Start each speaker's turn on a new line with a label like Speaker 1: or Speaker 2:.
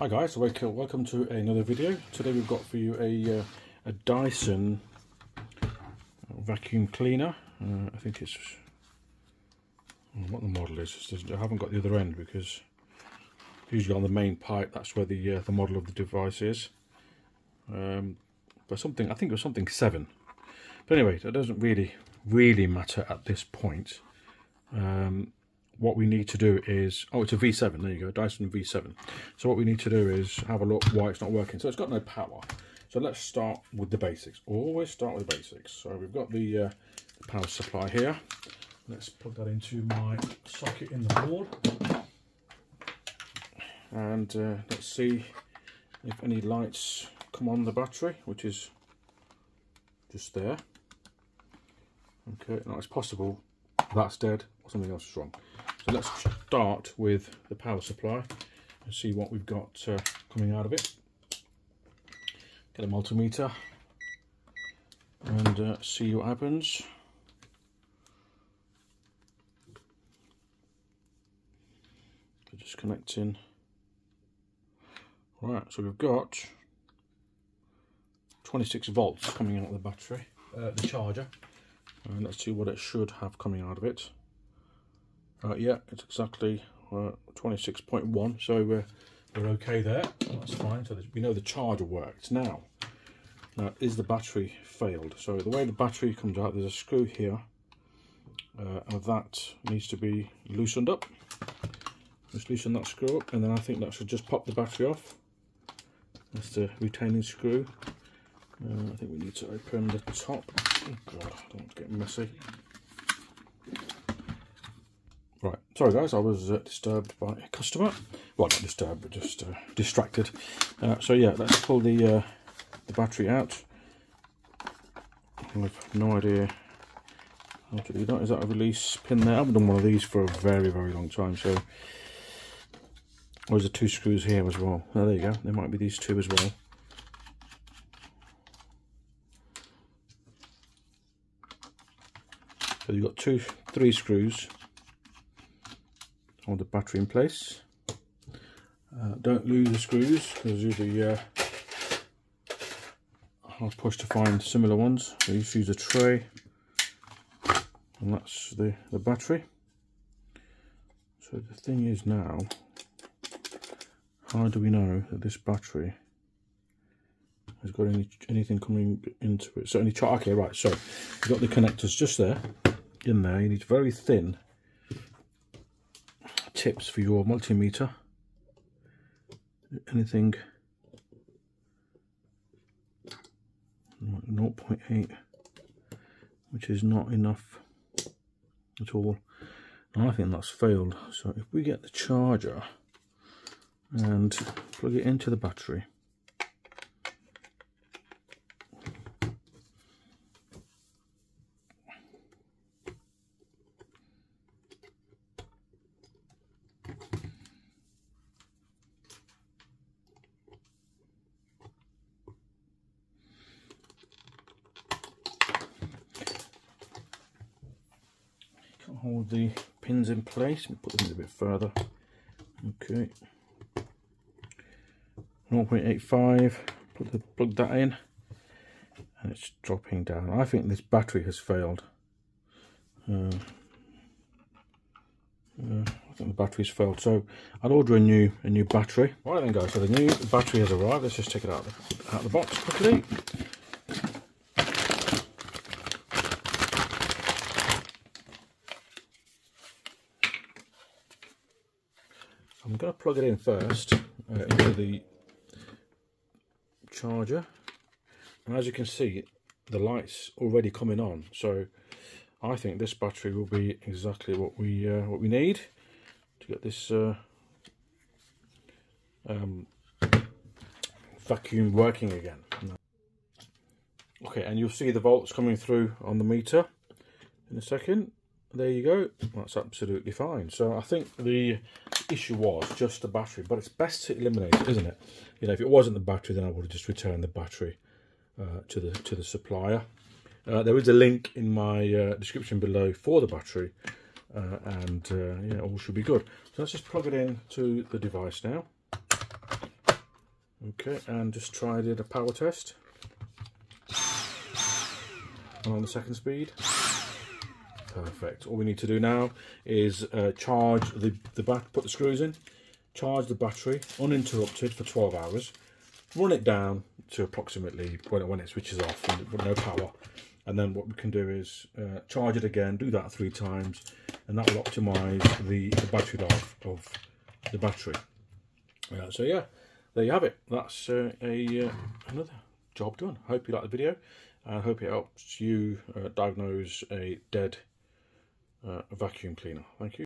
Speaker 1: Hi guys, welcome to another video. Today we've got for you a, uh, a Dyson vacuum cleaner. Uh, I think it's what the model is. I haven't got the other end because usually on the main pipe that's where the uh, the model of the device is. Um, but something I think it was something seven. But anyway, that doesn't really really matter at this point. Um, what we need to do is, oh, it's a V7, there you go, Dyson V7. So what we need to do is have a look why it's not working. So it's got no power. So let's start with the basics. Always start with the basics. So we've got the, uh, power supply here. Let's plug that into my socket in the board. And uh, let's see if any lights come on the battery, which is just there. Okay, now it's possible that's dead or something else is wrong. Let's start with the power supply and see what we've got uh, coming out of it. Get a multimeter and uh, see what happens. Just connecting. Right, so we've got 26 volts coming out of the battery, uh, the charger. And let's see what it should have coming out of it. Uh, yeah, it's exactly uh, 26.1, so we're, we're okay there. That's fine. So we know the charger works. Now, now, is the battery failed? So the way the battery comes out, there's a screw here, uh, and that needs to be loosened up. Just loosen that screw up, and then I think that should just pop the battery off. That's the retaining screw. Uh, I think we need to open the top. Oh God, I don't want to get messy. Right, sorry guys, I was uh, disturbed by a customer. Well, not disturbed, but just uh, distracted. Uh, so yeah, let's pull the uh, the battery out. I've no idea how to do that. Is that a release pin there? I haven't done one of these for a very, very long time. So, there's the two screws here as well. Oh, there you go. There might be these two as well. So you've got two, three screws hold the battery in place. Uh, don't lose the screws because usually uh, I'll push to find similar ones. So you use a tray and that's the, the battery. So the thing is now, how do we know that this battery has got any anything coming into it? So any chart, okay, right, so you've got the connectors just there, in there, you need very thin tips for your multimeter. Anything 0.8, which is not enough at all. I think that's failed. So if we get the charger and plug it into the battery, hold the pins in place and put them a bit further. Okay. 0.85, put the, plug that in and it's dropping down. I think this battery has failed. Uh, uh, I think the battery's failed, so I'll order a new a new battery. Right then, guys. So the new battery has arrived. Let's just take it out of the, out of the box quickly. Going to plug it in first uh, into the charger. And as you can see the lights already coming on. So I think this battery will be exactly what we uh, what we need to get this uh, um, vacuum working again. Okay and you'll see the volts coming through on the meter in a second there you go. That's absolutely fine. So I think the issue was just the battery but it's best to eliminate it isn't it? You know if it wasn't the battery then I would have just returned the battery uh, to the to the supplier. Uh, there is a link in my uh, description below for the battery uh, and uh, yeah all should be good. So let's just plug it in to the device now. Okay, and just try it a power test. And on the second speed. Perfect. All we need to do now is uh, charge the, the back, put the screws in, charge the battery uninterrupted for 12 hours, run it down to approximately when it, when it switches off with no power. And then what we can do is uh, charge it again, do that three times, and that will optimize the, the battery life of the battery. Uh, so yeah, there you have it. That's uh, a uh, another job done. Hope you like the video. I hope it helps you uh, diagnose a dead uh, vacuum cleaner. Thank you.